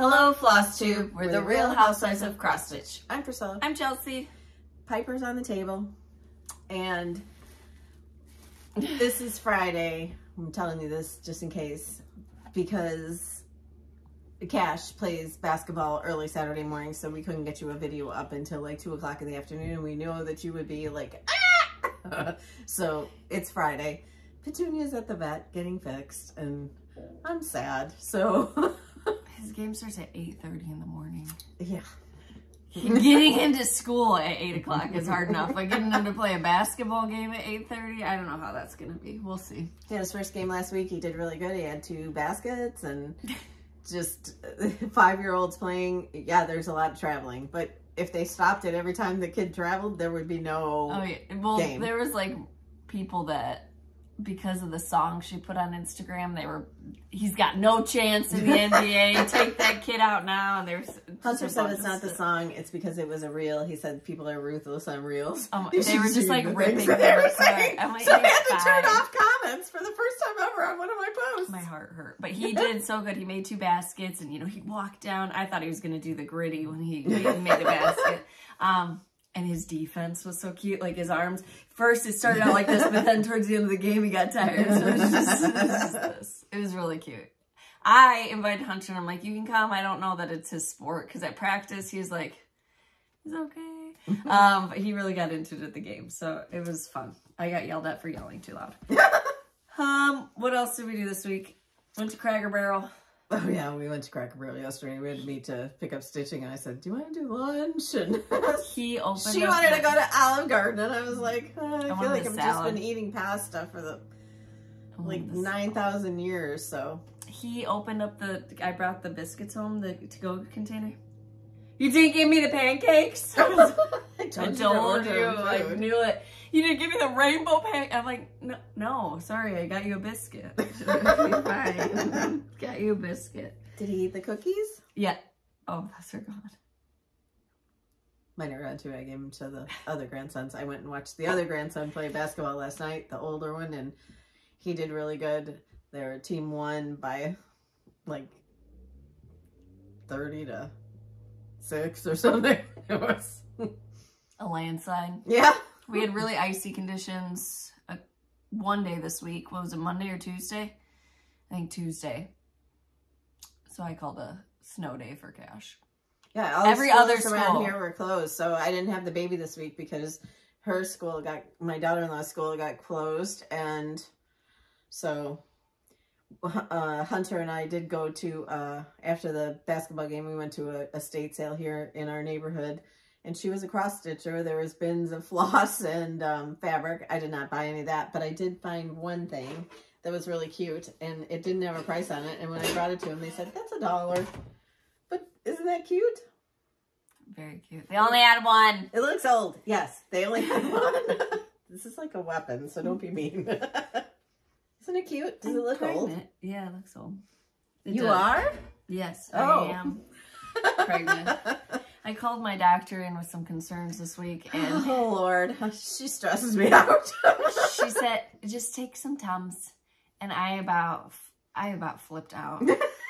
Hello, Floss Tube. We're, the Real Housewives of Cross Stitch. I'm Priscilla. I'm Chelsea. Piper's on the table. And this is Friday. I'm telling you this just in case. Because Cash plays basketball early Saturday morning, so we couldn't get you a video up until like 2 o'clock in the afternoon. And we know that you would be like, ah! so it's Friday. Petunia's at the vet getting fixed, and I'm sad. So, His game starts at 8.30 in the morning. yeah. getting into school at 8 o'clock is hard enough. But getting him to play a basketball game at 8.30, I don't know how that's going to be. We'll see. He had his first game last week. He did really good. He had two baskets and just five-year-olds playing. Yeah, there's a lot of traveling, but if they stopped it every time the kid traveled, there would be no. Oh, yeah. Well, Game. there was like people that, because of the song she put on Instagram, they were, he's got no chance in the NBA. Take that kid out now. And there's Hunter said it's not the song. It's because it was a reel. He said people are ruthless on reels. Um, they were just like the ripping them apart. saying. I'm like, so I had to turn off comments for the first time ever on one of my posts. My heart hurt. But he did so good. He made two baskets and, you know, he walked down. I thought he was going to do the Griddy when he made a basket. Um, and his defense was so cute. Like his arms, first it started out like this, but then towards the end of the game he got tired. So it was just, it was, just this. It was really cute. I invited Hunter and I'm like, you can come. I don't know that it's his sport because at practice he was like, it's okay. um, but he really got into it at the game. So it was fun. I got yelled at for yelling too loud. Um, what else did we do this week? Went to Cracker Barrel. Oh yeah, we went to Cracker Barrel yesterday. We had to meet to pick up stitching, and I said, "Do you want to do lunch?" And He opened. she wanted the- to go to Olive Garden, and I was like, "Uh, "I, wanted feel like I've just been eating pasta for the I like the nine thousand years." So He opened up the. I brought the biscuits home, the to-go container. You didn't give me the pancakes. I I told you, told you. I knew it. You didn't give me the rainbow pan. I'm like, no, no, sorry, I got you a biscuit. Fine. got you a biscuit. Did he eat the cookies? Yeah. Oh, those are gone. Mine are gone too. I gave them to the other grandsons. I went and watched the other grandson play basketball last night, the older one, and he did really good. Their team won by like 30 to 6 or something. It was, A landslide. yeah. We had really icy conditions uh, one day this week. What was it, Monday or Tuesday? I think Tuesday. So I called a snow day for Cash. Yeah, all the Every other schools around school. here were closed, so I didn't have the baby this week because her school got my daughter-in-law's school got closed, and so uh, Hunter and I did go to uh, after the basketball game. We went to a estate sale here in our neighborhood, and she was a cross stitcher. There was bins of floss and um, fabric. I did not buy any of that, but I did find one thing that was really cute, and it didn't have a price on it. And when I brought it to them, they said that's a dollar. But isn't that cute? Very cute. They only had one. It looks old. Yes, they only had one. this is like a weapon, so don't be mean. Isn't it cute? Does it look old? Pregnant. Yeah, it looks old. It You does. are? Yes, Oh. I am. Pregnant. I called my doctor in with some concerns this week, and oh Lord, she stresses me out. she said, "Just take some Tums." And I about, I about flipped out.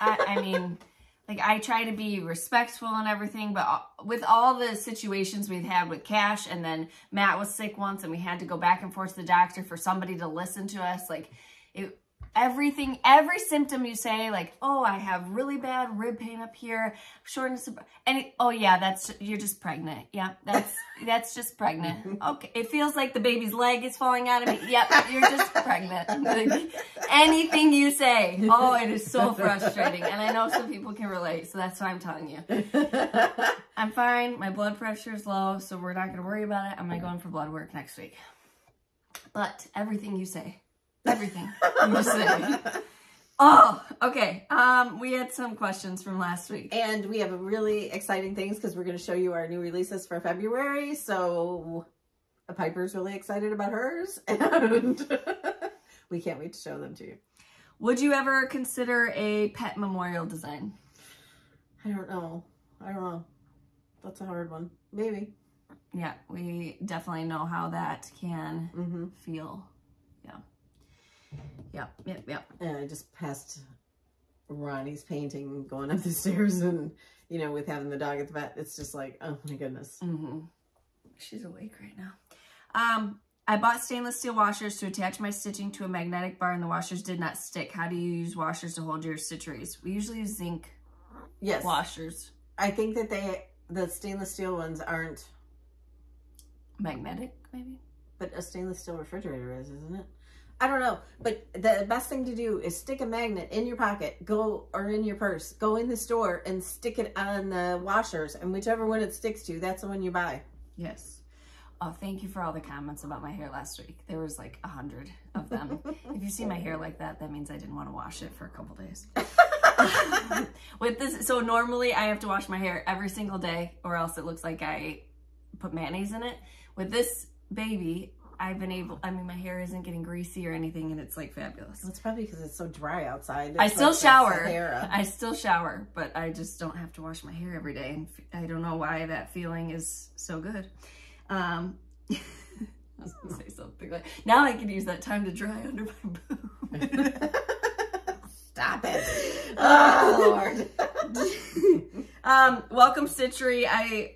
I, I mean, like I try to be respectful and everything, but uh, with all the situations we've had with Cash, and then Matt was sick once, and we had to go back and forth to the doctor for somebody to listen to us. Like it, everything, every symptom you say, like, oh, I have really bad rib pain up here, shortness of, and it, oh yeah, that's you're just pregnant. Yeah, that's that's just pregnant. Okay, it feels like the baby's leg is falling out of me. Yep, you're just pregnant. Like, anything you say, oh, it is so frustrating, and I know some people can relate, so that's why I'm telling you. I'm fine. My blood pressure is low, so we're not going to worry about it. I'm going to go in for blood work next week. But everything you say, everything you say. Oh, okay. Um, we had some questions from last week. and we have really exciting things because we're going to show you our new releases for February. So Piper's really excited about hers, and we can't wait to show them to you. Would you ever consider a pet memorial design? I don't know. I don't know. That's a hard one. Maybe. Yeah, we definitely know how that can Mm-hmm. feel. Yeah. Yep, yep, yep. And I just passed Ronnie's painting going up the stairs and, you know, with having the dog at the vet, it's just like, oh my goodness. Mm-hmm. She's awake right now. Um, I bought stainless steel washers to attach my stitching to a magnetic bar and the washers did not stick. How do you use washers to hold your stitcheries? We usually use zinc Yes. washers. I think that they, the stainless steel ones aren't, Magnetic, maybe? but a stainless steel refrigerator is, isn't it? I don't know, but the best thing to do is stick a magnet in your pocket, go or in your purse, go in the store and stick it on the washers, and whichever one it sticks to, that's the one you buy. Yes. Oh, thank you for all the comments about my hair last week. There was like a hundred of them. if you see my hair like that, that means I didn't want to wash it for a couple days. With this, so normally I have to wash my hair every single day or else it looks like I put mayonnaise in it. With this baby, I've been able, I mean, my hair isn't getting greasy or anything and it's like fabulous. It's probably because it's so dry outside. I still like shower. I still shower, but I just don't have to wash my hair every day. And I don't know why that feeling is so good. Um, I was gonna say something like, now I can use that time to dry under my boob. Stop it. Oh, Lord. um, welcome Stitchery. I,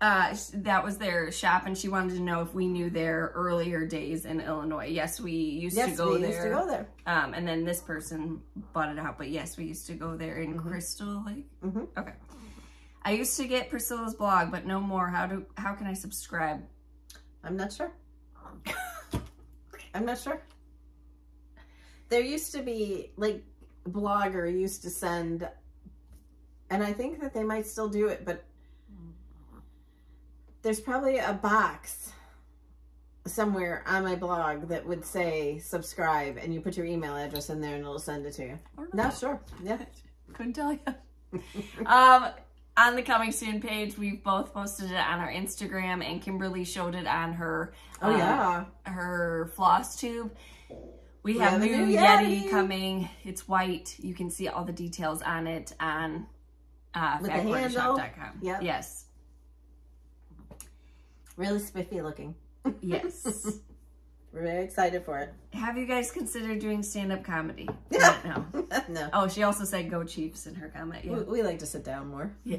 uh, that was their shop and she wanted to know if we knew their earlier days in Illinois. Yes, we used yes, to go we there. used to go there. Um, and then this person bought it out, but yes, we used to go there in Crystal Lake. Mhm. Okay. I used to get Priscilla's blog, but no more. How do how can I subscribe? I'm not sure. I'm not sure. There used to be, like, Blogger used to send, and I think that they might still do it, but there's probably a box somewhere on my blog that would say subscribe, and you put your email address in there and it'll send it to you. Not sure. Yeah. Couldn't tell you. um, on the coming soon page, we've both posted it on our Instagram, and Kimberly showed it on her Oh, um, yeah. her floss tube. We have, new new Yeti. Yeti. coming. It's white. You can see all the details on it on uh, With the handle. Yep. Yes. Really spiffy looking. Yes. We're very excited for it. have you guys considered doing stand-up comedy? Yeah. No. no. Oh, she also said go Chiefs in her comment. We, Yeah. we like to sit down more. Yeah.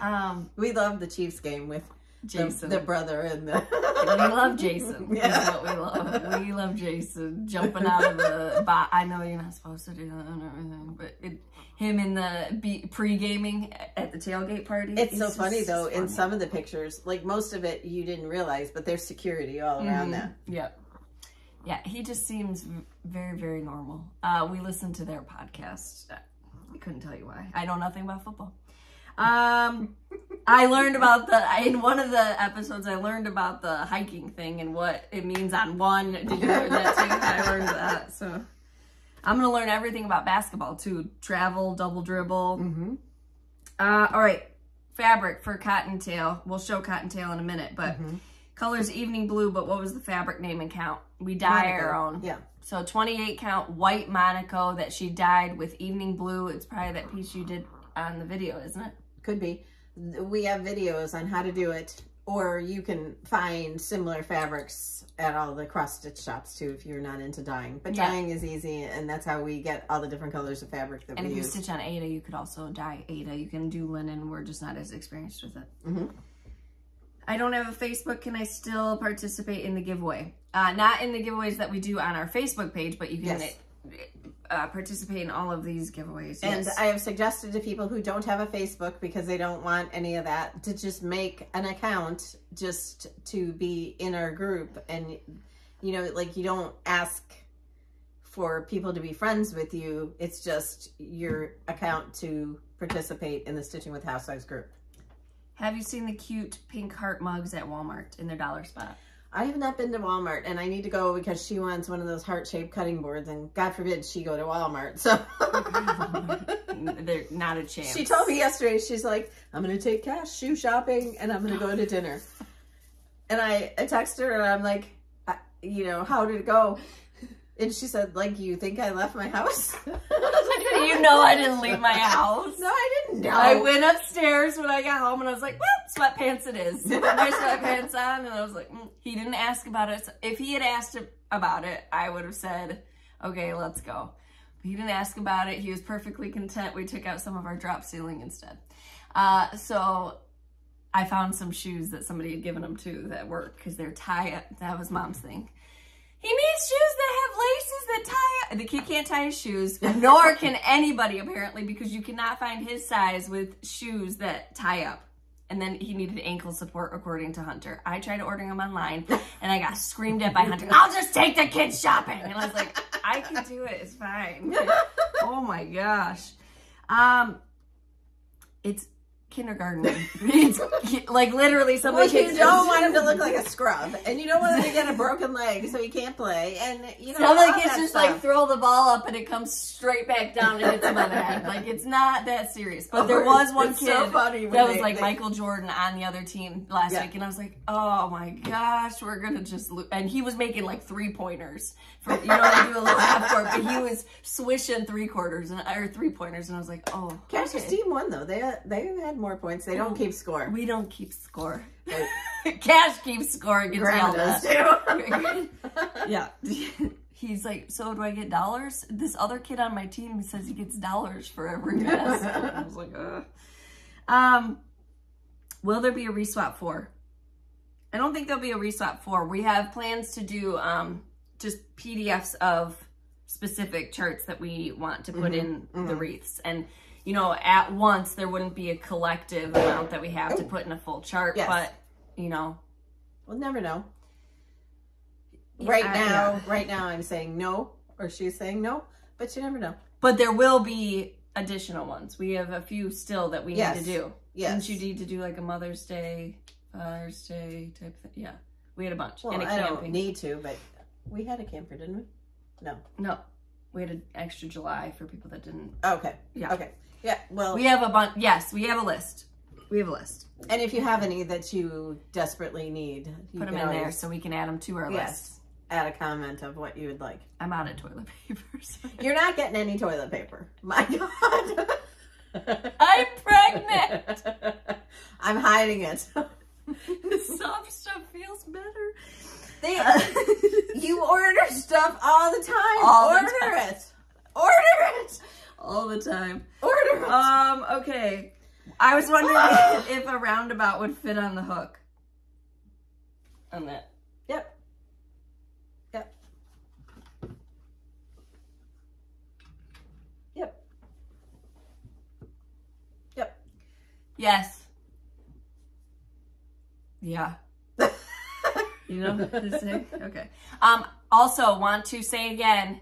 um, we love the Chiefs game with Jason. the brother and the. we love Jason. Yeah. What we love. We love Jason jumping out of the. Bo- I know you're not supposed to do that and everything, but it, him in the be- pre-gaming at the tailgate party. It's so funny though. In some of the pictures, like most of it, you didn't realize, but there's security all around Mhm. that. Yep. Yeah, he just seems very, very normal. Uh, we listened to their podcast. I couldn't tell you why. I know nothing about football. Um, I learned about the in one of the episodes. I learned about the hiking thing and what it means on one. Did you learn that too? I learned that. So I'm gonna learn everything about basketball too. Travel, double dribble. Mm-hmm. Uh, all right, fabric for cottontail. We'll show cottontail in a minute, but Mm-hmm. colors evening blue. But what was the fabric name and count? We dye our own. Yeah. So 28 count white Monaco that she dyed with evening blue. It's probably that piece you did on the video, isn't it? Could be. We have videos on how to do it, or you can find similar fabrics at all the cross stitch shops too if you're not into dyeing. But Yeah. dyeing is easy, and that's how we get all the different colors of fabric that And we if you stitch on Aida, you could also dye Aida. You can do linen. We're just not as experienced with it. Mhm. I don't have a Facebook. Can I still participate in the giveaway? Uh, not in the giveaways that we do on our Facebook page, but you can Yes. Uh, participate in all of these giveaways. And yes. I have suggested to people who don't have a Facebook because they don't want any of that to just make an account just to be in our group. And, you know, like you don't ask for people to be friends with you. It's just your account to participate in the Stitching with Housewives group. have you seen the cute pink heart mugs at Walmart in their dollar spot? I have not been to Walmart and I need to go because she wants one of those heart shaped cutting boards and God forbid she go to Walmart. So They're not a chance. She told me yesterday, she's like, I'm going to take cash shoe shopping and I'm going to go to dinner. And I, I texted her and I'm like, I, you know, how did it go? And she said, like, you think I left my house? you know I didn't leave my house. No, I didn't. I went upstairs when I got home and I was like, well, sweatpants it is. Put my sweatpants on and I was like, mm. he didn't ask about it. So if he had asked about it, I would have said, okay, let's go. He didn't ask about it. He was perfectly content. We took out some of our drop ceiling instead. Uh, so I found some shoes that somebody had given him to that work because they're tie. That was mom's thing. He needs shoes that have laces that tie. Up. The kid can't tie his shoes, nor can anybody apparently because you cannot find his size with shoes that tie up. And then he needed ankle support according to Hunter. I tried ordering them online and I got screamed at by Hunter. I'll just take the kids shopping. And I was like, I can do it. It's fine. oh my gosh. Um, it's kindergarten. It's like literally somebody. Well, you don't want him to look like a scrub, and you don't want him to get a broken leg so he can't play. And you know, Some of the kids just stuff. like throw the ball up and it comes straight back down and hits him on the head. Like it's not that serious. But there oh, was one kid so that was like they- Michael Jordan on the other team last Yeah. week, and I was like, oh my gosh, we're gonna just lose. And he was making like three pointers for you know they do a little half court, but he was swishing three quarters and or three pointers, and I was like, oh, Cash's okay. team won though. They they had more points. They don't keep score. we don't keep score. Cash keeps scoring. Gets Graham yelled does too. yeah. He's like, so do I get dollars? This other kid on my team says he gets dollars for every guess. I was like, Ugh. Um, will there be a reswap four? I don't think there'll be a reswap four. We have plans to do um just PDFs of specific charts that we want to put in the wreaths and. You know, at once there wouldn't be a collective amount that we have to oh. put in a full chart, Yes. but you know, We'll never know. Right I- now, right now, I'm saying no, or she's saying no, but you never know. But there will be additional ones. We have a few still that we Yes. need to do. Yes. Didn't you need to do like a Mother's Day, Father's Day type thing? Yeah. We had a bunch. Well, and a I don't camping. need to, but we had a camper, didn't we? No. no. We had an extra July for people that didn't. Okay. Yeah. Okay. Yeah. Well, We have a bunch. Yes, we have a list. We have a list. and if you have any that you desperately need, you Put them in there so we can add them to our list. Add a comment of what you would like. I'm out of toilet paper. so- You're not getting any toilet paper. My God. I'm pregnant. I'm hiding it. the soft stuff feels better. They, uh, you order stuff all the time. All the order time. it. Order it. All the time. Um, okay. I was wondering if a roundabout would fit on the hook. On that. yep. Yep. Yep. Yep. Yes. Yeah. You know what to say? Okay. Um, also want to say again,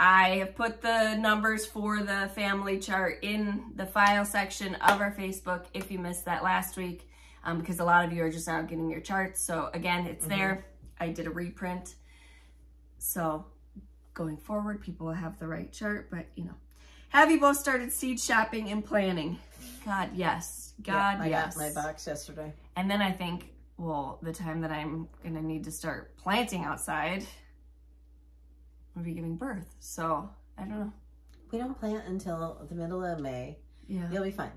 I have put the numbers for the family chart in the file section of our Facebook if you missed that last week, um, because a lot of you are just now getting your charts. So again, it's there. I did a reprint. So going forward, people will have the right chart, but you know. Have you both started seed shopping and planning? God, yes. God, I yes. got my box yesterday. And then I think, well, the time that I'm gonna need to start planting outside, Be giving birth. So I don't know. We don't plant until the middle of May. Yeah. You'll be fine.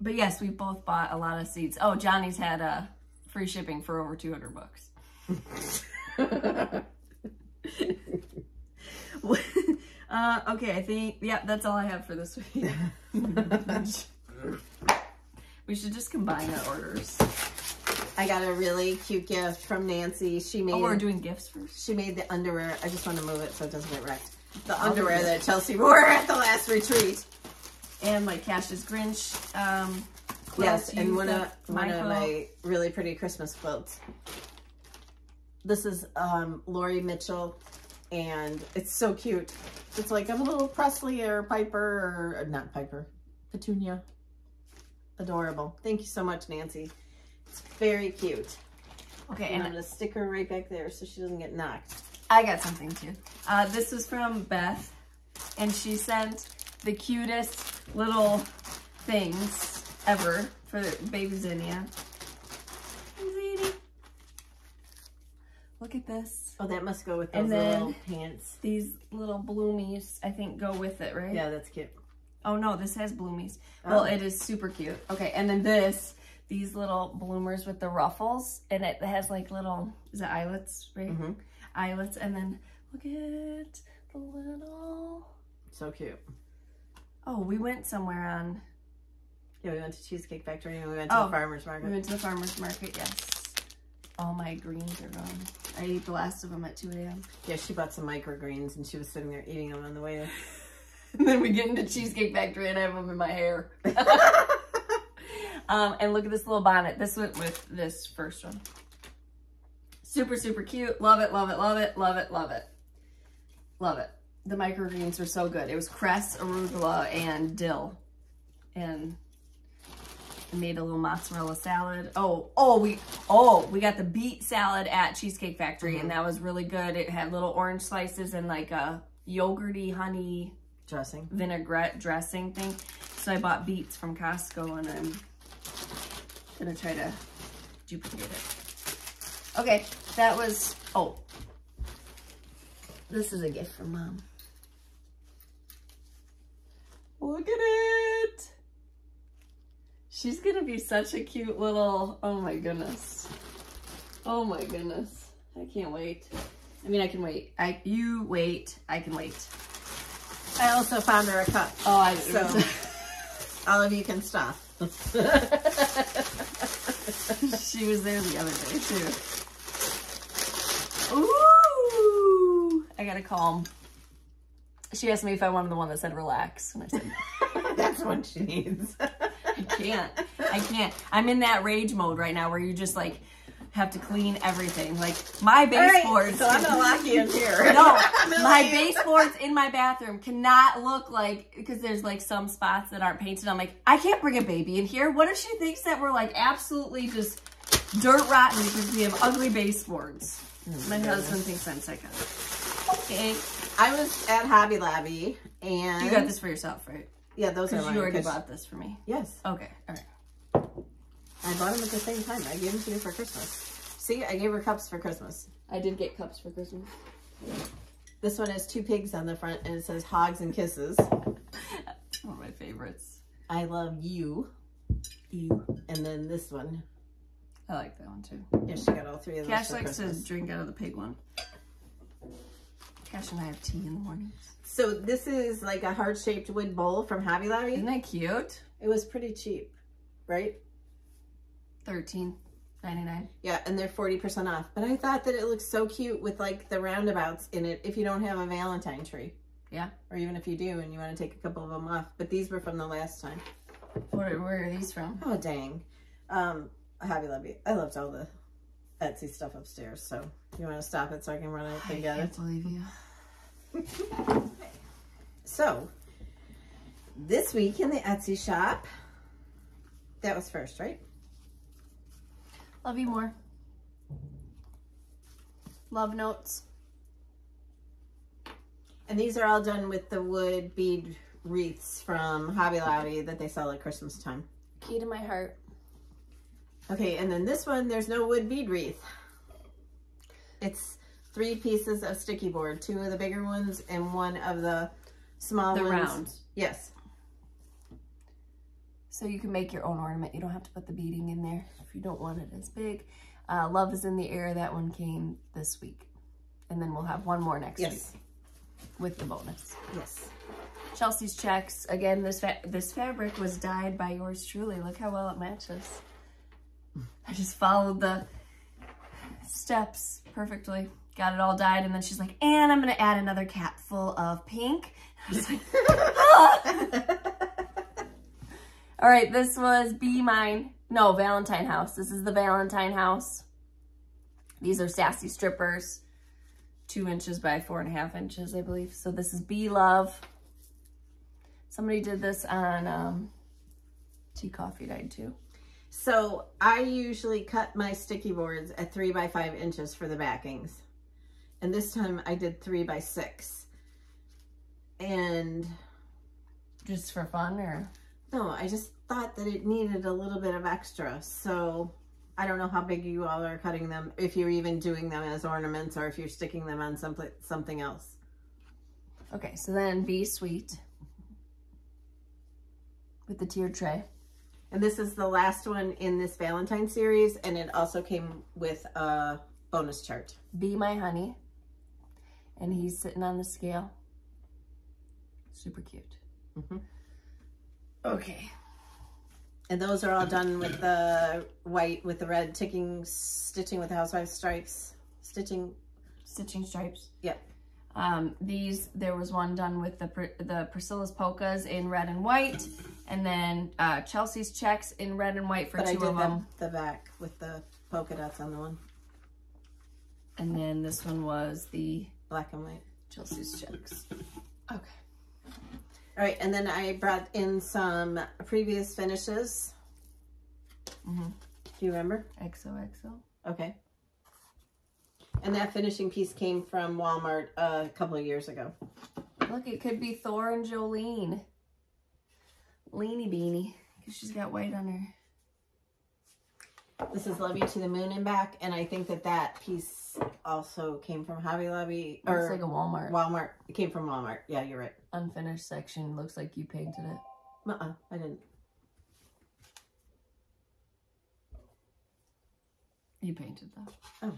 But yes, we both bought a lot of seeds. Oh, Johnny's had uh, free shipping for over 200 bucks. uh, okay, I think, yeah, that's all I have for this week. we should just combine our orders. I got a really cute gift from Nancy. She made Oh, we're doing gifts first. she made the underwear. I just want to move it so it doesn't get wrecked. The underwear that Chelsea wore at the last retreat. And my Cash's Grinch um, Yes, and one of one of my really pretty Christmas quilts. This is um, Lori Mitchell, and it's so cute. It's like a little Presley or Piper or not Piper, Petunia. Adorable. Thank you so much, Nancy. It's very cute. Okay, And I'm gonna stick her right back there so she doesn't get knocked. I got something too. Uh, this is from Beth, and she sent the cutest little things ever for baby Zinnia. Look at this. Oh, that must go with those And little pants. These little bloomies, I think, go with it, right? Yeah, that's cute. Oh no, this has bloomies. Well, Oh. it is super cute. Okay, and then this, these little bloomers with the ruffles, and it has like little, is it eyelets, right? Mhm. Eyelets, and then Look at the little. So cute. Oh, we went somewhere on. Yeah, we went to Cheesecake Factory and we went to Oh, the farmer's market. We went to the farmer's market, yes. All my greens are gone. I ate the last of them at 2 a.m. Yeah, she bought some microgreens and she was sitting there eating them on the way. and then we get into Cheesecake Factory and I have them in my hair. um, and look at this little bonnet. This went with this first one. Super, super cute. Love it, love it, love it, love it, love it. Love it. The microgreens were so good. It was cress, arugula, and dill. And I made a little mozzarella salad. Oh, oh, we oh, we got the beet salad at Cheesecake Factory and that was really good. It had little orange slices and like a yogurty honey Dressing. vinaigrette dressing thing. So I bought beets from Costco and I'm gonna try to duplicate it. Okay, that was, oh, this is a gift from mom. Look at it. She's gonna be such a cute little, oh my goodness. Oh my goodness. I can't wait. I mean, I can wait. I, you wait, I can wait. I also found her a cup. Oh, I, So all of you can stop. She was there the other day too. Ooh! I gotta calm. She asked me if I wanted the one that said relax, and I said, That's what she needs. I can't. I can't. I'm in that rage mode right now where you're just like have to clean everything. Like my All right, baseboards. so I'm gonna lock you in here. no, my baseboards in my bathroom cannot look like because there's like some spots that aren't painted. I'm like, I can't bring a baby in here. What if she thinks that we're like absolutely just dirt rotten because we have ugly baseboards? Mm, my husband thinks I'm psychotic. Okay, I was at Hobby Lobby and you got this for yourself, right? Yeah, those are mine. you already 'cause- bought this for me. Yes, Okay, all right. I bought them at the same time. I gave them to you for Christmas. See, I gave her cups for Christmas. I did get cups for Christmas. This one has two pigs on the front and it says hogs and kisses. One of my favorites. I love you. You. And then this one. I like that one too. Yeah, she got all three of those Cash likes to drink out of the pig one. Cash and I have tea in the mornings. So this is like a heart-shaped wood bowl from Hobby Lobby. Isn't that cute? It was pretty cheap, right? Thirteen ninety nine. Yeah, and they're 40% off. But I thought that it looked so cute with like the roundabouts in it if you don't have a Valentine tree. Yeah. Or even if you do and you want to take a couple of them off. But these were from the last time. Where, where are these from? Oh, dang. Um, Hobby Lobby. I loved all the Etsy stuff upstairs. So you want to stop it so I can run up and get it? can't believe you. So this week in the Etsy shop, that was first, right? Love you more. Love notes. And these are all done with the wood bead wreaths from Hobby Lobby that they sell at Christmas time. Key to my heart. Okay, and then this one, there's no wood bead wreath. It's three pieces of sticky board, two of the bigger ones and one of the small ones. The ones. rounds. Yes. So you can make your own ornament. You don't have to put the beading in there if you don't want it as big. Uh, Love is in the air. That one came this week. And then we'll have one more next Yes. week with the bonus. Yes. Chelsea's checks. Again, this fa this fabric was dyed by yours truly. Look how well it matches. I just followed the steps perfectly. Got it all dyed, and then she's like, and I'm gonna add another cap full of pink. I was like, "Ah." All right, this was Be Mine. No, Valentine House. This is the Valentine House. These are sassy strippers. Two inches by four and a half inches, I believe. So this is Be Love. Somebody did this on um, Tea Coffee Dyed too. So I usually cut my sticky boards at three by five inches for the backings. And this time I did three by six. And Just for fun or? No, I just thought that it needed a little bit of extra. So I don't know how big you all are cutting them, if you're even doing them as ornaments or if you're sticking them on some, something else. Okay, so then Be Sweet with the tiered tray. And this is the last one in this Valentine series. And it also came with a bonus chart. Be My Honey. and he's sitting on the scale. Super cute. Mhm. Okay. And those are all done with the white, with the red ticking, stitching with the housewife stripes, stitching. Stitching stripes. Yep. Um, these, there was one done with the the Priscilla's polkas in red and white, and then uh, Chelsea's checks in red and white for But two of the, them. the back with the polka dots on the one, And then this one was the black and white. Chelsea's checks. Okay. All right, and then I brought in some previous finishes. Mhm. Do you remember? XOXO. Okay. And that finishing piece came from Walmart a couple of years ago. Look, it could be Thor and Jolene. Leany beanie. Because she's got white on her. This is Love You to the Moon and Back, and I think that that piece also came from Hobby Lobby Looks or like a Walmart. Walmart. It came from Walmart. Yeah, you're right. Unfinished section. Looks like you painted it. Uh-uh, I didn't. You painted that. Oh.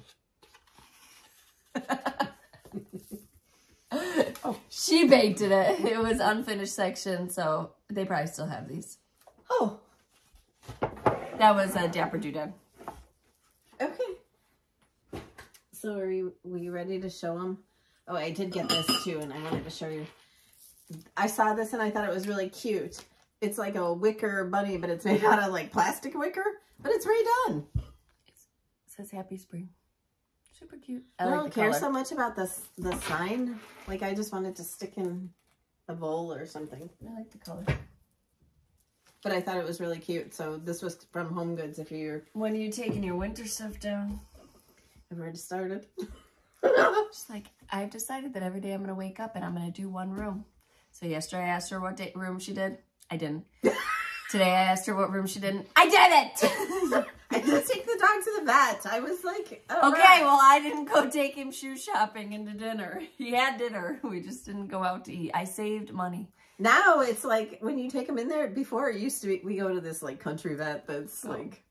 oh. She painted it. It was unfinished section, so they probably still have these. Oh, That was a Dapper Doodad. okay. So are you, were you ready to show them? Oh, I did get this too, and I wanted to show you. I saw this and I thought it was really cute. It's like a wicker bunny, but it's made out of like plastic wicker, but it's redone. It says Happy Spring. Super cute. I, I don't care color. so much about this the sign. Like I just wanted to stick in a bowl or something. I like the color. But I thought it was really cute. So this was from Home Goods if you're When are you taking your winter stuff down? I've already started. Just like, I've decided that every day I'm going to wake up and I'm going to do one room. So yesterday I asked her what day, room she did. I didn't. Today I asked her what room she didn't. I did it! I did take the dog to the vet. I was like, all Okay, right. well, I didn't go take him shoe shopping and to dinner. He had dinner. We just didn't go out to eat. I saved money. Now it's like when you take him in there. Before it used to be, we go to this like country vet that's oh. like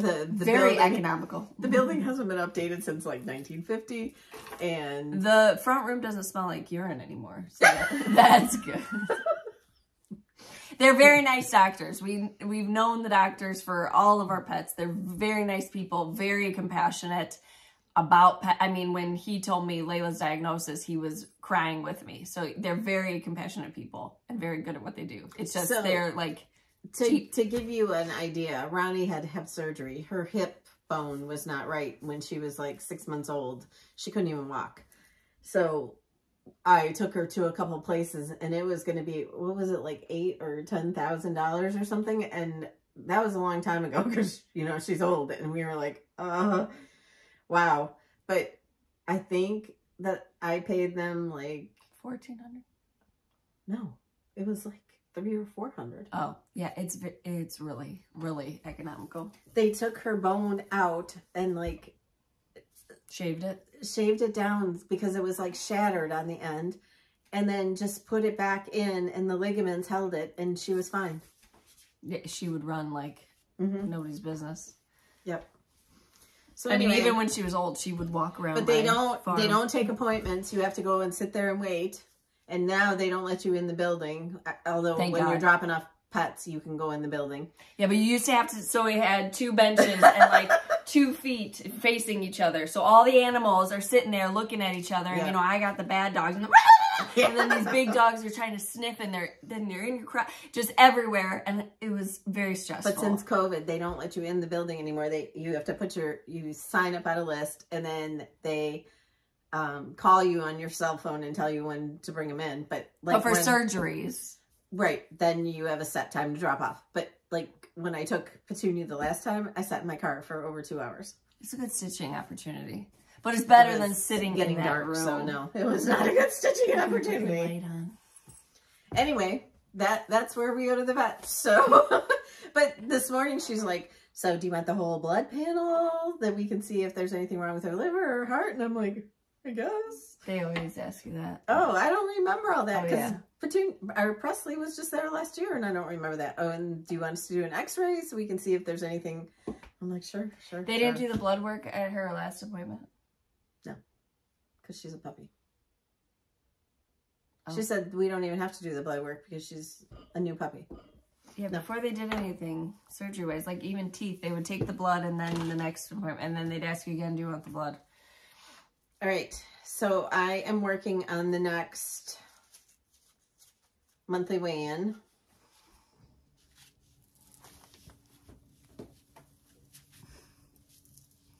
the the. Very building, economical. The building hasn't been updated since like 1950, and The front room doesn't smell like urine anymore. So that's good. They're very nice doctors. We we've known the doctors for all of our pets. They're very nice people, very compassionate about pet. I mean, when he told me Layla's diagnosis, he was crying with me. So they're very compassionate people and very good at what they do. It's just So- they're like to to give you an idea, Ronnie had hip surgery. Her hip bone was not right when she was like six months old. She couldn't even walk. So I took her to a couple places, and it was going to be what was it like eight or ten thousand dollars or something, and that was a long time ago because you know she's old, and we were like, uh, wow. But I think that I paid them like fourteen hundred. no, it was like three or four hundred. Oh yeah, it's it's really really economical. they took her bone out and like Shaved it. shaved it down because it was like shattered on the end and then just put it back in and the ligaments held it and she was fine Yeah, She would run like mm-hmm. nobody's business. yep so I mean, even when she was old, she would walk around. but they don't farm. they don't take appointments you have to go and sit there and wait and now they don't let you in the building although Thank when you're dropping off pets you can go in the building Yeah, but you used to have to. So we had two benches and like two feet facing each other. So all the animals are sitting there looking at each other. And Yeah. you know, I got the bad dogs and, the, and then these big dogs are trying to sniff and they're then they're in your crowd, just everywhere, and it was very stressful. But since COVID, they don't let you in the building anymore. They you have to put your you sign up on a list, and then they um, call you on your cell phone and tell you when to bring them in. But like but for when- surgeries, right, then you have a set time to drop off. But like when I took Petunia the last time, I sat in my car for over two hours. it's a good stitching opportunity. But it's better It than sitting getting in that dark, room. so no, it was not a good stitching opportunity. anyway, that that's where we go to the vet. So, but this morning she's like, "So, do you want the whole blood panel that we can see if there's anything wrong with her liver or heart?" And I'm like, "I guess." They always ask you that. Oh, I don't remember all that Oh, yeah. Our Presley was just there last year, and I don't remember that. Oh, and do you want us to do an X-ray so we can see if there's anything? I'm like, sure, sure. They didn't do the blood work at her last appointment. No, because she's a puppy. Oh. She said we don't even have to do the blood work because she's a new puppy. Yeah, before they did anything surgery wise, like even teeth, they would take the blood and then the next appointment, and then they'd ask you again, do you want the blood? All right. So I am working on the next monthly weigh-in.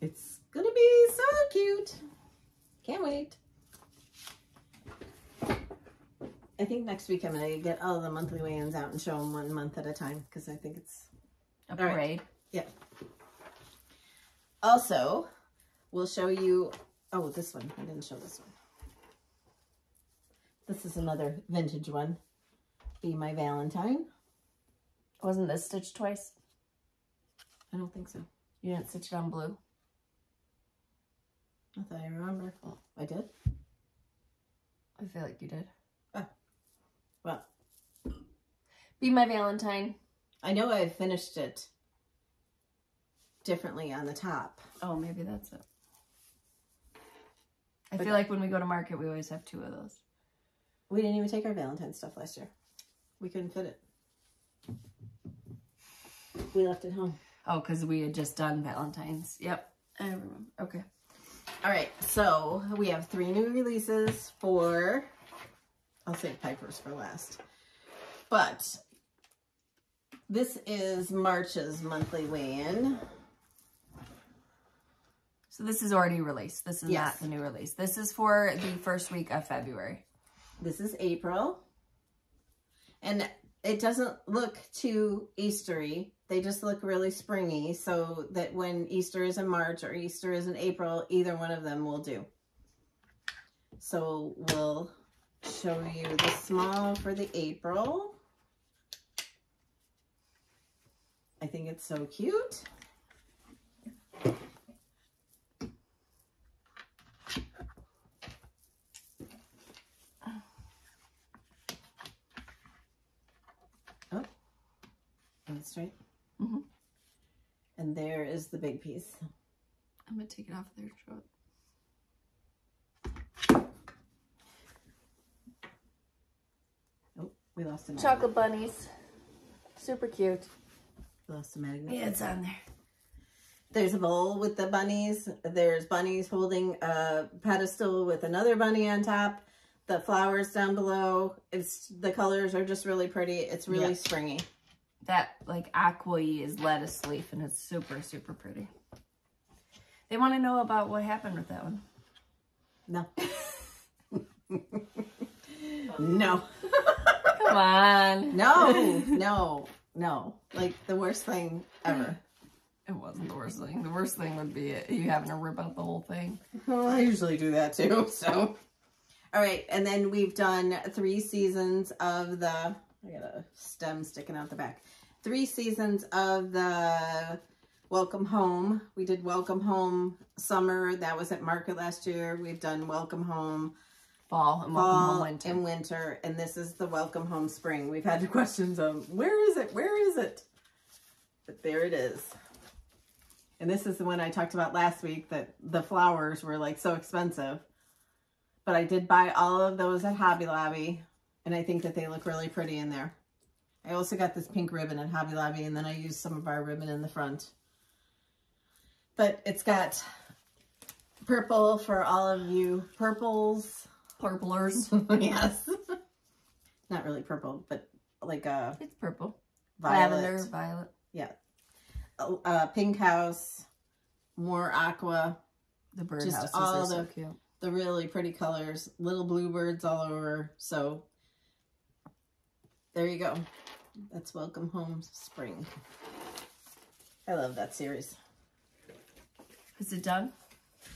It's gonna be so cute. Can't wait. I think next week I'm gonna get all the monthly weigh-ins out and show them one month at a time because I think it's A right. Yeah. Also, we'll show you, oh, this one. I didn't show this one. This is another vintage one. Be My Valentine. Wasn't this stitched twice? I don't think so. You didn't stitch it on blue? I thought I remember. Oh. I did? I feel like you did. Oh. Well, Be my Valentine. I know I finished it differently on the top. Oh, maybe that's it. I But- feel like when we go to market, we always have two of those. We didn't even take our Valentine stuff last year. We couldn't fit it. We left it home. Oh, because we had just done Valentine's. Yep. I remember. Okay. All right, so we have three new releases for, I'll save Piper's for last. But this is March's monthly weigh-in. So this is already released. This is Yes. not the new release. This is for the first week of February. This is April. And it doesn't look too Eastery. They just look really springy so that when Easter is in March or Easter is in April, either one of them will do. So we'll show you the small for the April. I think it's so cute. And it's straight. Mhm. And there is the big piece. I'm going to take it off there. Show it. Oh, we lost a magnet. Chocolate bunnies. Super cute. We lost a magnet. Yeah, it's on there. There's a bowl with the bunnies. There's bunnies holding a pedestal with another bunny on top. The flowers down below. It's the colors are just really pretty. It's really Yeah. springy. That like aqua is lettuce leaf and it's super, super pretty. They want to know about what happened with that one. No. no. Come on. No. No. No. Like the worst thing ever. It wasn't the worst thing. The worst thing would be it, you having to rip out the whole thing. Well, I usually do that too. So, all right, and then we've done three seasons of the. I got a stem sticking out the back. Three seasons of the Welcome Home. We did Welcome Home Summer. That was at Market last year. We've done Welcome Home Fall and welcome Fall home winter. and Winter, and this is the Welcome Home Spring. We've had questions of where is it? Where is it? But there it is. And this is the one I talked about last week that the flowers were like so expensive. But I did buy all of those at Hobby Lobby, and I think that they look really pretty in there. I also got this pink ribbon at Hobby Lobby, and then I used some of our ribbon in the front. But it's got purple for all of you purples. Purplers. yes. Not really purple, but like a It's purple. violet. Lavender, violet. A, a pink house, more aqua, The Just birdhouses all are so the- cute. the really pretty colors, little bluebirds all over. So there you go. That's Welcome Home Spring. I love that series. Is it done?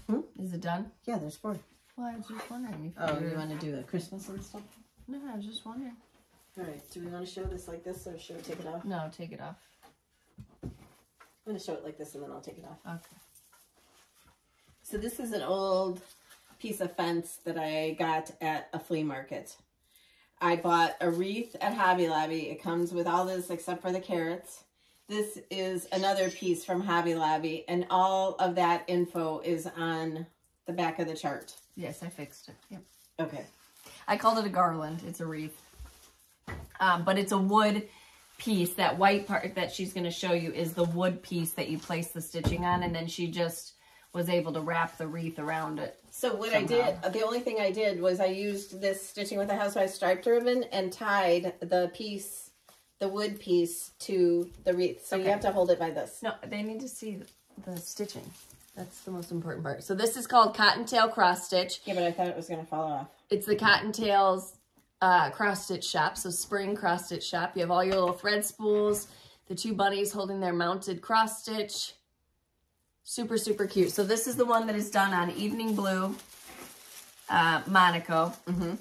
Hmm? Is it done? Yeah, there's four. Well, I was just wondering if Oh, you you want to do the Christmas and stuff? No, I was just wondering. All right. Do we want to show this like this or should we take it off? No, take it off. I'm going to show it like this and then I'll take it off. Okay. So this is an old piece of fence that I got at a flea market. I bought a wreath at Hobby Lobby. It comes with all this except for the carrots. This is another piece from Hobby Lobby and all of that info is on the back of the chart. Yes, I fixed it. Yep. Okay. I called it a garland. It's a wreath. Um, but it's a wood piece. That white part that she's going to show you is the wood piece that you place the stitching on. And then she just was able to wrap the wreath around it. So what I did, the only thing I did was I used this Stitching with a Housewife striped ribbon and tied the piece, the wood piece to the wreath. So you have to hold it by this. No, they need to see the, the stitching. That's the most important part. So this is called Cottontail Cross Stitch. Yeah, but I thought it was going to fall off. It's the Cottontails uh, cross stitch shop, so spring cross stitch shop. You have all your little thread spools, the two bunnies holding their mounted cross stitch. Super, super cute. So this is the one that is done on Evening Blue uh, Monaco. Mm-hmm.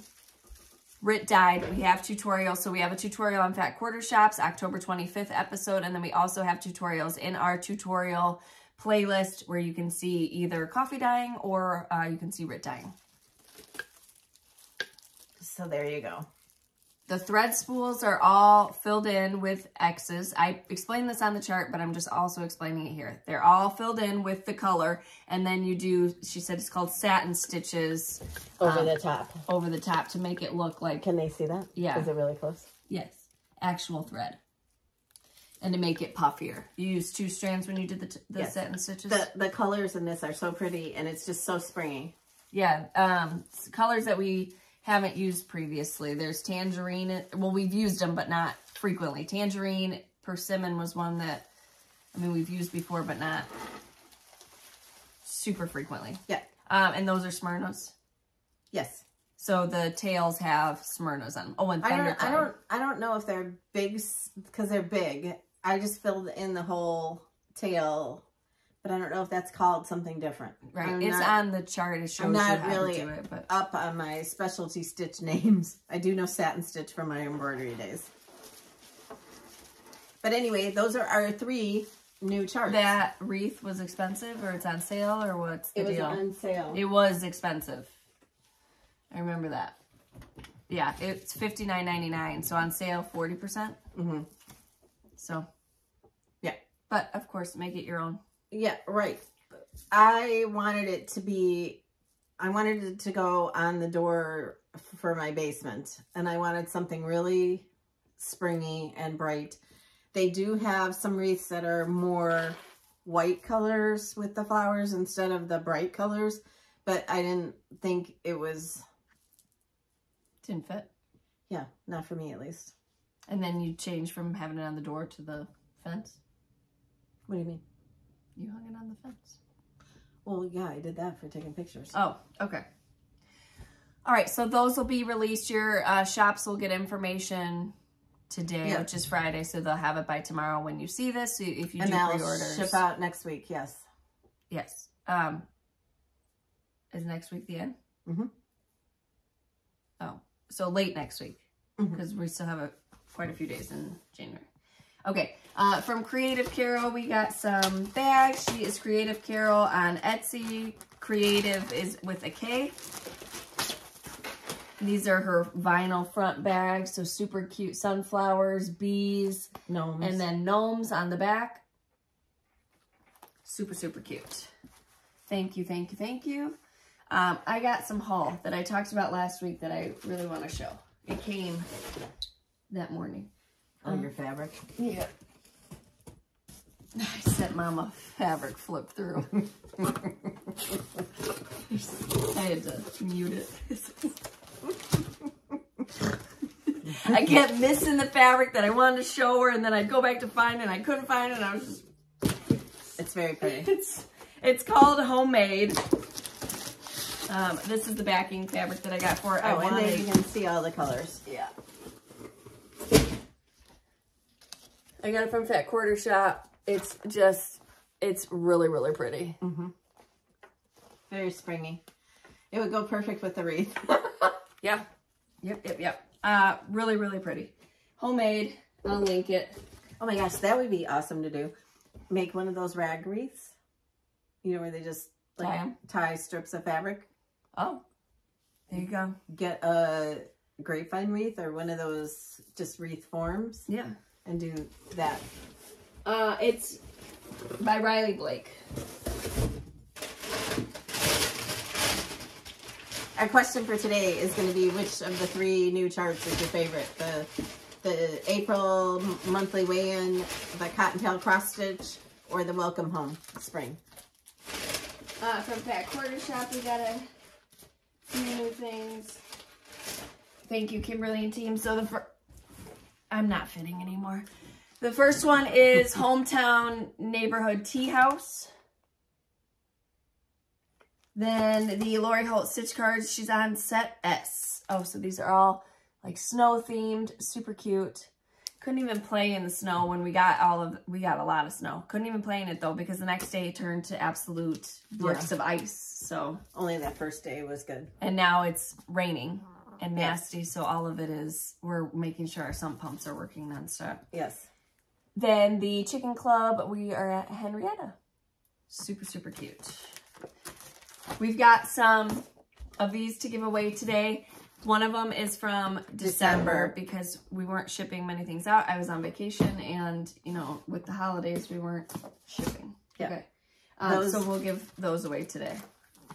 Rit dyed. We have tutorials. So we have a tutorial on Fat Quarter Shops, October 25th episode. And then we also have tutorials in our tutorial playlist where you can see either coffee dyeing or uh, you can see Rit dyeing. So there you go. The thread spools are all filled in with X's. I explained this on the chart, but I'm just also explaining it here. They're all filled in with the color, and then you do, she said it's called satin stitches Over Um, the top. over the top to make it look like, Can they see that? Yeah. Is it really close? yes, actual thread. And to make it puffier. You used two strands when you did the, t- the Yes. satin stitches? The, the colors in this are so pretty and it's just so springy. Yeah, um, colors that we haven't used previously. There's tangerine. Well, we've used them, but not frequently. Tangerine, persimmon was one that, I mean, we've used before, but not super frequently. Yeah. Um, and those are Smyrnas. Yes. So the tails have Smyrnas on them. Oh, and Thunder I don't, I don't, I don't know if they're big because they're big. I just filled in the whole tail, but I don't know if that's called something different. Right. I'm it's not on the chart. It shows I'm you not how really- to do it, but up on my specialty stitch names. I do know satin stitch from my embroidery days. But anyway, those are our three new charts. that wreath was expensive or it's on sale or what's the it was deal? on sale. It was expensive. I remember that. Yeah, it's fifty nine ninety nine. So on sale, forty percent. hmm So Yeah. but of course, make it your own. Yeah, right. I wanted it to be, I wanted it to go on the door for my basement. And I wanted something really springy and bright. They do have some wreaths that are more white colors with the flowers instead of the bright colors. But I didn't think it was, Didn't fit. yeah, not for me at least. And then you change from having it on the door to the fence. What do you mean? You hung it on the fence. Well, yeah, I did that for taking pictures. Oh, okay. All right, so those will be released. Your uh, shops will get information today, Yeah. which is Friday, so they'll have it by tomorrow when you see this. So if you and do pre-orders, ship out next week, yes. Yes. Um, is next week the end? Mhm. Oh, so late next week because we still have a, quite a few days in January. Okay. Uh, from Creative Carol, we got some bags. She is Creative Carol on Etsy. Creative is with a K. These are her vinyl front bags, so super cute sunflowers, bees, Gnomes. and then gnomes on the back. Super, super cute. Thank you, thank you, thank you. Um, I got some haul that I talked about last week that I really want to show. It came that morning. Oh, your fabric. Yeah. I sent mom a fabric flip through. I had to mute it. I kept missing the fabric that I wanted to show her, and then I'd go back to find it, and I couldn't find it, and I was just It's very pretty. it's it's called homemade. Um, this is the backing fabric that I got for it. I Oh, and then you can see all the colors. yeah. I got it from Fat Quarter Shop. It's just, it's really, really pretty. Mm -hmm. Very springy. It would go perfect with the wreath. Yeah. Yep, yep, yep. Uh, really, really pretty. Homemade. I'll link it. oh my gosh, that would be awesome to do. Make one of those rag wreaths. You know, where they just like Tie tie strips of fabric. Oh, there you go. Get a grapevine wreath or one of those just wreath forms Yeah. And do that. Uh, it's by Riley Blake. our question for today is going to be which of the three new charts is your favorite? The the April monthly weigh-in, the Cottontail cross stitch, or the Welcome Home spring? Uh, from Fat Quarter Shop, we got a few new things. Thank you, Kimberly and team. So the I'm not fitting anymore. The first one is Hometown Neighborhood Tea House. Then the Lori Holt Stitch cards, she's on set S. Oh, so these are all like snow themed, super cute. Couldn't even play in the snow when we got all of, we got a lot of snow. Couldn't even play in it though because the next day it turned to absolute bricks Yeah. of ice. So, Only that first day was good. and now it's raining and nasty. So all of it is, we're making sure our sump pumps are working nonstop. Yes. Then the chicken club, we are at Henrietta. Super, super cute. We've got some of these to give away today. One of them is from December, December. because we weren't shipping many things out. I was on vacation and, you know, with the holidays, we weren't shipping. Yeah. Okay. Um, So we'll give those away today.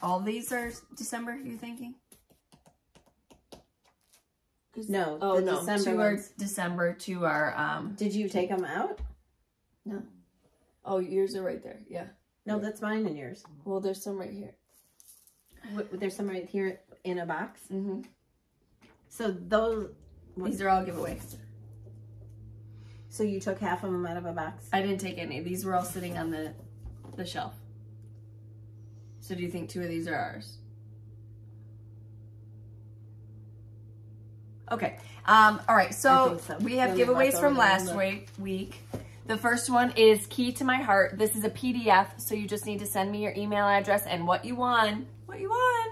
All these are December, you thinking? No, Oh, the no. December two are ones. December, two are, um, Did you take them out? no. Oh, yours are right there. Yeah. No, that's mine and yours. Well, there's some right here. Wh- There's some right here in a box. Mm-hmm. So those. These are all giveaways. So you took half of them out of a box. I didn't take any. These were all sitting on the the shelf. So do you think two of these are ours? Okay. Um, all right. So, so. we have Let giveaways from over there and last week. Week. The first one is Key to My Heart. This is a PDF, so you just need to send me your email address and what you won. What you won.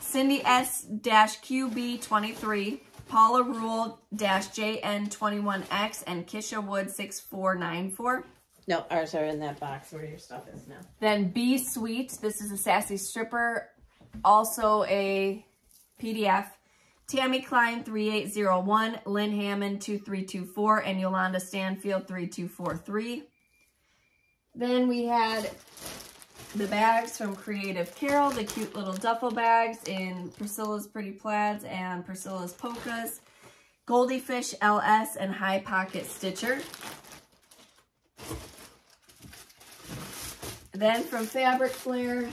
Cindy S-QB23, Paula Rule-JN21X, and Kisha Wood 6494. No, ours are in that box where your stuff is now. Then Be Sweet. This is a sassy stripper. Also a PDF. Tammy Klein 3801, Lynn Hammond 2324, and Yolanda Stanfield 3243. Then we had the bags from Creative Carol, the cute little duffel bags in Priscilla's Pretty Plaids and Priscilla's Polkas. Goldie Fish LS and High Pocket Stitcher. Then from Fabric Flair,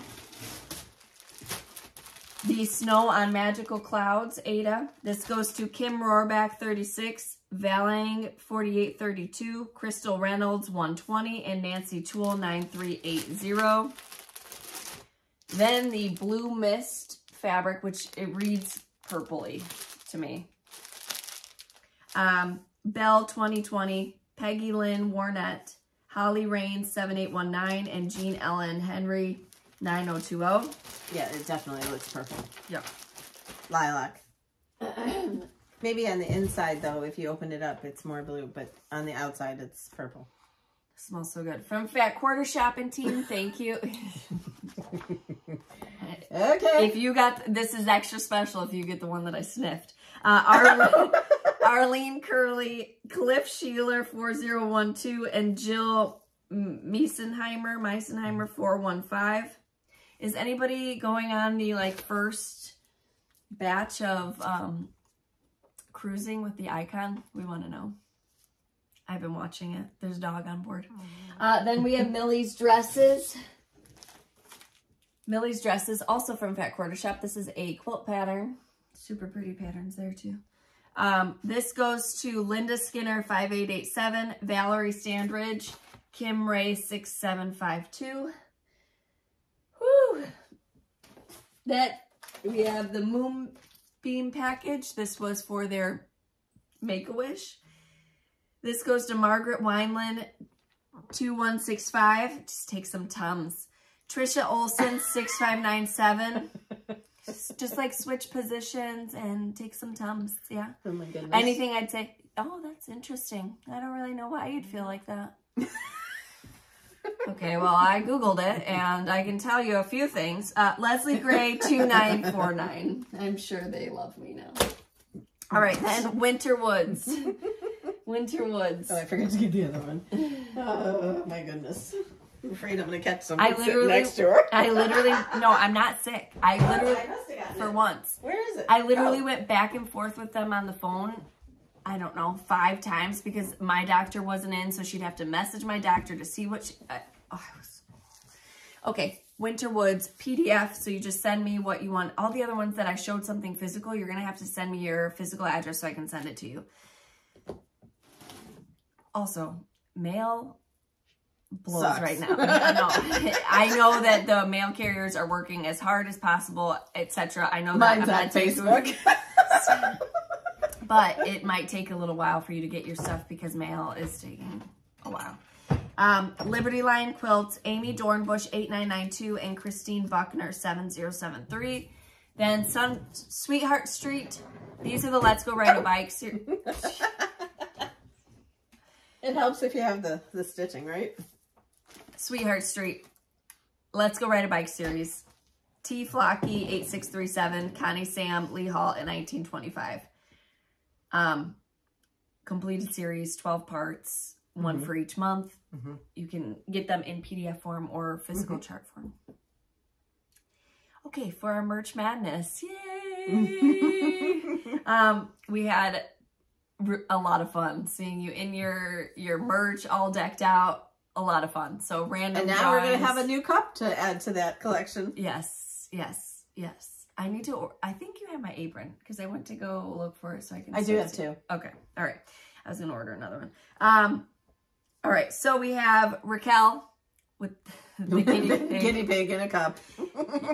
the Snow on Magical Clouds, Aida. This goes to Kim Rohrback, 36, Valang, 4832, Crystal Reynolds, 120, and Nancy Tool, 9380. Then the Blue Mist fabric, which it reads purpley to me. Um, Belle, 2020, Peggy Lynn Warnett, Holly Rain, 7819, and Jean Ellen Henry, 9020. Yeah, it definitely looks purple. Yep. Lilac. Maybe on the inside though, if you open it up, it's more blue, but on the outside, it's purple. Smells so good. From Fat Quarter Shopping Team, thank you. Okay. if you got, this is extra special if you get the one that I sniffed. Uh, Arlene, Arlene Curley, Cliff Sheeler, 4012, and Jill Meisenheimer, Meisenheimer, 415. Is anybody going on the, like, first batch of um, cruising with the icon? We want to know. I've been watching it. There's a dog on board. Uh, then we have Millie's dresses. Millie's dresses, also from Fat Quarter Shop. This is a quilt pattern. Super pretty patterns there too. Um, this goes to Linda Skinner 5887, Valerie Standridge, Kim Ray 6752. That we have the Moonbeam package. This was for their Make-A-Wish. This goes to Margaret Wineland 2165. Just take some Tums. Trisha Olson 6597. Just- Just like switch positions and take some Tums. Yeah. oh my goodness. Anything I'd say, oh, that's interesting. I don't really know why you'd feel like that. okay, well, I Googled it and I can tell you a few things. Uh, Leslie Gray 2949. I'm sure they love me now. All right, then Winter Woods. Winter Woods. Oh, I forgot to get the other one. Oh my goodness. I'm afraid I'm gonna catch I something sitting literally, next to her. I literally, no, I'm not sick. I literally, must have gotten for it. once. Where is it? I literally Oh. went back and forth with them on the phone. I don't know, five times because my doctor wasn't in, so she'd have to message my doctor to see what she. I, oh, I was. Okay, Winter Woods PDF. So you just send me what you want. All the other ones that I showed something physical, you're gonna have to send me your physical address so I can send it to you. Also, mail blows Sucks. right now. I know. I know that the mail carriers are working as hard as possible, etc. I know that Mine's I'm on Facebook. but it might take a little while for you to get your stuff because mail is taking a while. Um, Liberty Line Quilts, Amy Dornbush 8992 and Christine Buckner 7073. Then Sun Sweetheart Street. These are the Let's Go Ride a Bike. ser- it helps if you have the, the stitching, right? Sweetheart Street. Let's Go Ride a Bike series. T Flocky 8637, Connie Sam, Lee Hall in 1925. Um, completed series, 12 parts, one Mhm. for each month. Mhm. You can get them in PDF form or physical chart form. Okay, for our merch madness, yay! um, we had a lot of fun seeing you in your your merch all decked out. A lot of fun. So random. And now we're going to have a new cup to add to that collection. Yes, yes, yes. I need to. or- I think you have my apron because I went to go look for it so I can. I do have two. Okay, all right. I was gonna order another one. Um, all right. So we have Raquel with the guinea pig. Guinea pig in a cup.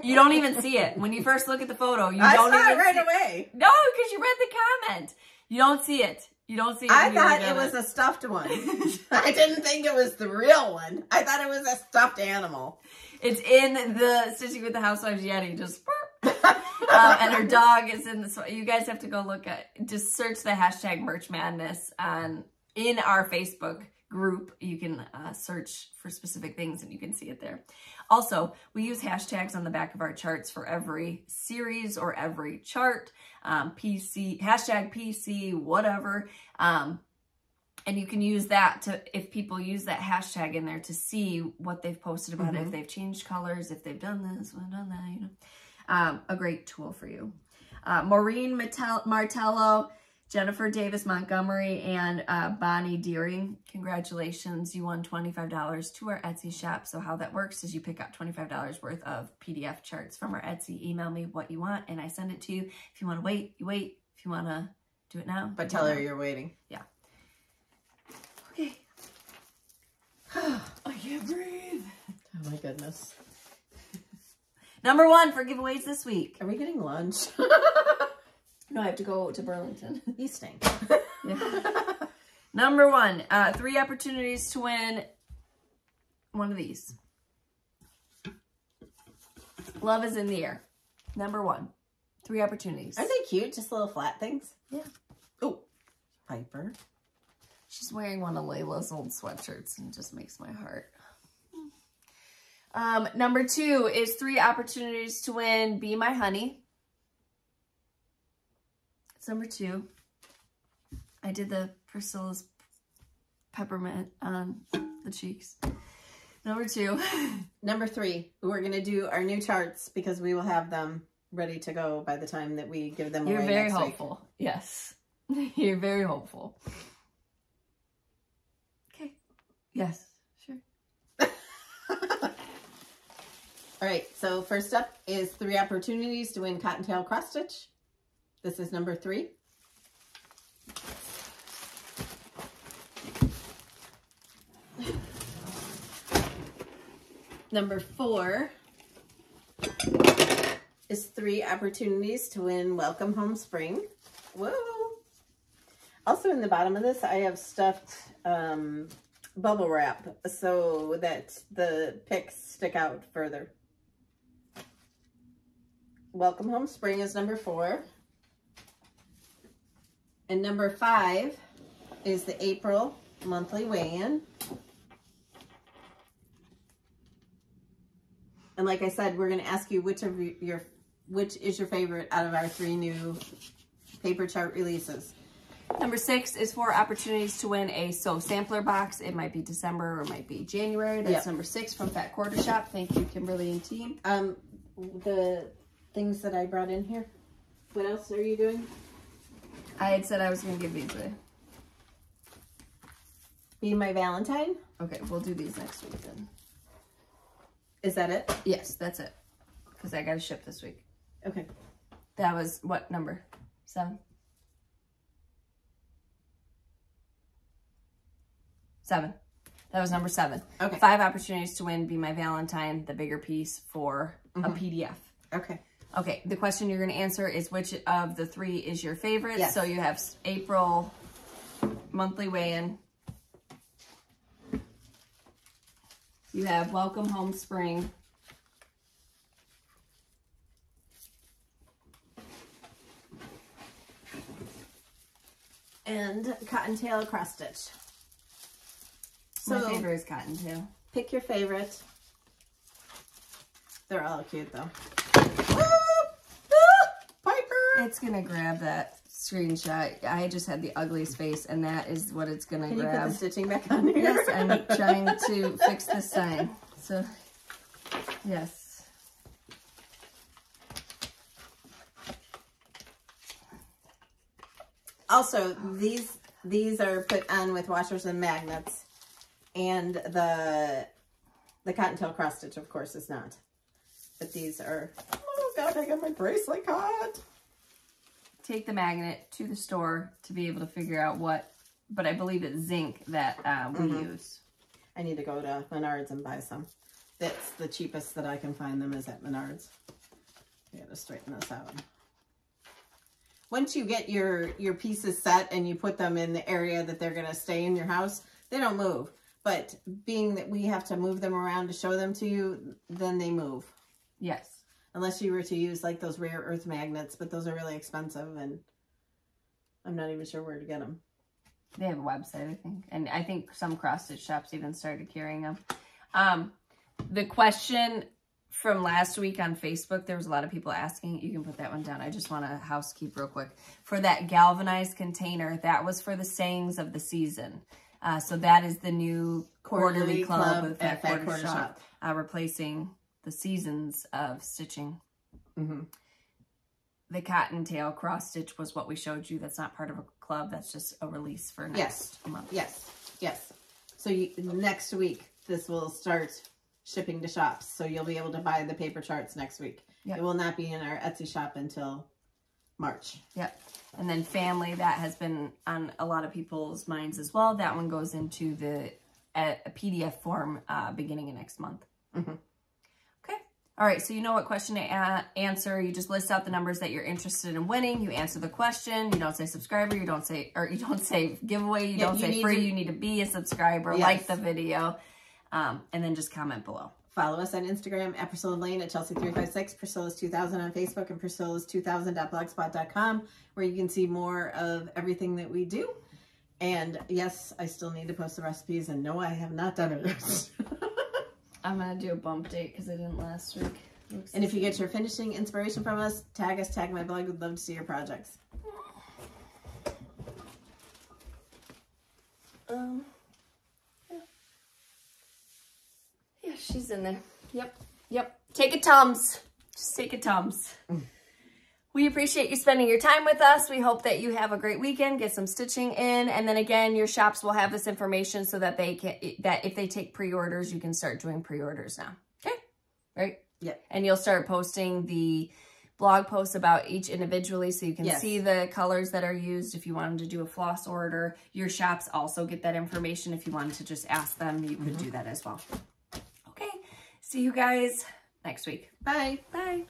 You don't even see it when you first look at the photo. You I don't saw even it right see- away. No, because you read the comment. You don't see it. You don't see it. I thought it was a stuffed one. I didn't think it was the real one. I thought it was a stuffed animal. It's in the Stitching with the Housewives Yeti. Just. Um, and her dog is in this. You guys have to go look at. Just search the hashtag Merch Madness on in our Facebook group. You can uh, search for specific things and you can see it there. Also, we use hashtags on the back of our charts for every series or every chart. Um, PC hashtag PC whatever. Um, and you can use that to if people use that hashtag in there to see what they've posted about it, if Mhm. they've changed colors, if they've done this, done that, you know. Um, a great tool for you. Uh, Maureen Mattel- Martello, Jennifer Davis Montgomery, and uh, Bonnie Deering. Congratulations, you won $25 to our Etsy shop. So how that works is you pick out $25 worth of PDF charts from our Etsy. Email me what you want and I send it to you. If you want to wait, you wait. If you want to do it now. But tell her you're waiting. Yeah. Okay. I can't breathe. Oh my goodness. Number one for giveaways this week. Are we getting lunch? No, I have to go to Burlington. you stink. Number one, uh, three opportunities to win one of these. Love is in the air. Number one, three opportunities. Aren't they cute? Just little flat things? Yeah. Oh, Piper. She's wearing one of Layla's old sweatshirts and it just makes my heart. Um, number two is three opportunities to win Be My Honey. It's number two. I did the Priscilla's peppermint on the cheeks. Number two. Number three, we're going to do our new charts because we will have them ready to go by the time that we give them You're away very hopeful. Yes. You're very hopeful. Okay. Yes. Sure. All right, so first up is three opportunities to win Cottontail Cross Stitch. This is number three. Number four is three opportunities to win Welcome Home Spring. Whoa. Also in the bottom of this, I have stuffed um, bubble wrap so that the picks stick out further. Welcome Home Spring is number four. And number five is the April monthly weigh-in. And like I said, we're going to ask you which of your which is your favorite out of our three new paper chart releases. Number six is for opportunities to win a Sew Sampler box. It might be December or it might be January. That's Yep. number six from Fat Quarter Shop. Thank you, Kimberly and team. Um, the things that I brought in here. What else are you doing? I had said I was going to give these away. Be my Valentine. Okay, we'll do these next week then. Is that it? Yes, that's it. Because I got to ship this week. Okay. That was what number? Seven? Seven. That was number seven. Okay. Five opportunities to win Be My Valentine, the bigger piece for a mm-hmm. PDF. Okay. Okay, the question you're going to answer is which of the three is your favorite? Yes. So you have April monthly weigh-in. You have Welcome Home Spring. And Cottontail cross stitch. My So favorite is Cottontail. pick your favorite. They're all cute though. It's gonna grab that screenshot. I just had the ugliest face, and that is what it's gonna Can you put grab. the stitching back on here? Yes, I'm trying to fix the sign. So, yes. Also, these these are put on with washers and magnets, and the the cottontail cross stitch, of course, is not. But these are. Oh God! I got my bracelet caught. Take the magnet to the store to be able to figure out what, but I believe it's zinc that uh, we use. I need to go to Menards and buy some. That's the cheapest that I can find them is at Menards. I gotta straighten this out. Once you get your your pieces set and you put them in the area that they're gonna stay in your house, they don't move. But being that we have to move them around to show them to you, then they move. Yes. Unless you were to use like those rare earth magnets, but those are really expensive and I'm not even sure where to get them. They have a website, I think. And I think some cross stitch shops even started carrying them. Um, the question from last week on Facebook, there was a lot of people asking. You can put that one down. I just want to housekeep real quick. For that galvanized container, that was for the sayings of the season. Uh, so that is the new quarterly, Quarterly club, club with at Fat Quarter, Quarter Shop, Shop. Uh, replacing the seasons of stitching. Mm-hmm. The cottontail cross stitch was what we showed you. That's not part of a club. That's just a release for next Yes. month. Yes, yes. So you, next week, this will start shipping to shops. So you'll be able to buy the paper charts next week. Yep. It will not be in our Etsy shop until March. Yep. And then family, that has been on a lot of people's minds as well. That one goes into the a, a PDF form uh, beginning of next month. Mhm. Okay. All right. So you know what question to answer. You just list out the numbers that you're interested in winning. You answer the question. You don't say subscriber. You don't say, or you don't say giveaway. You Yeah, don't you say free. to- You need to be a subscriber. Yes. Like the video. Um, and then just comment below. Follow us on Instagram at Priscilla Blain at Chelsea356, Priscilla's 2000 on Facebook, and Priscilla's 2000.blogspot.com, where you can see more of everything that we do. And yes, I still need to post the recipes, and no, I have not done it yet. I'm going to do a bump date because I didn't last week. Looks and if you get your finishing inspiration from us, tag us, tag my blog. We'd love to see your projects. Um, yeah. Yeah, she's in there. Yep, yep. Take a Tums. Just take a Tums. We appreciate you spending your time with us. We hope that you have a great weekend, get some stitching in, and then again, your shops will have this information so that they can that if they take pre-orders, you can start doing pre-orders now. Okay, right? Yeah. And you'll start posting the blog posts about each individually so you can Yes. see the colors that are used if you wanted to do a floss order. Your shops also get that information. If you wanted to just ask them, you could mm-hmm. do that as well. Okay. See you guys next week. Bye. Bye.